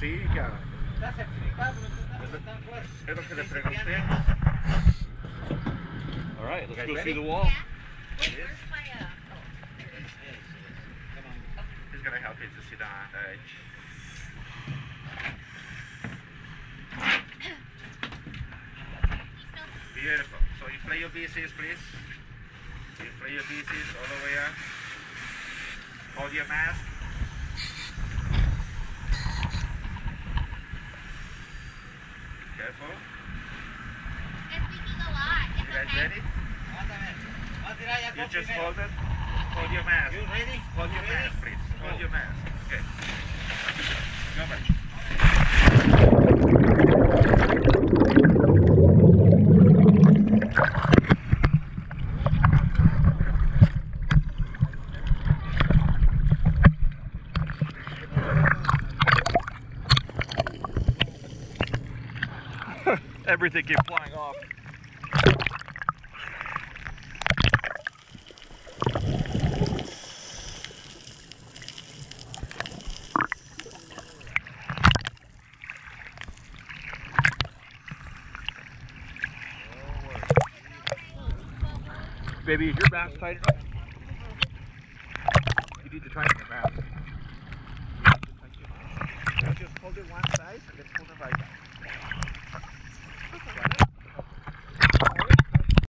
Sí, ya. Estás explicando, tú estás tan fuerte. Es lo que le pregunté. All right, let's go ready? through the wall. Wait, where's my, uh, oh, He's gonna help you to sit down the edge. Beautiful. So you play your BCs, please. You play your BCs all the way up. Hold your mask. Careful. it's leaking a lot. You guys okay. ready? Ándame. Vamos a tirar ya You just primero. hold it. Hold your mask. You ready? Hold You your ready? mask, please. Hold your mask. Okay. Go back. Everything came flying off. Baby, is your mask tight enough? You need to tighten your mask. Just hold it one side and then pull it right back.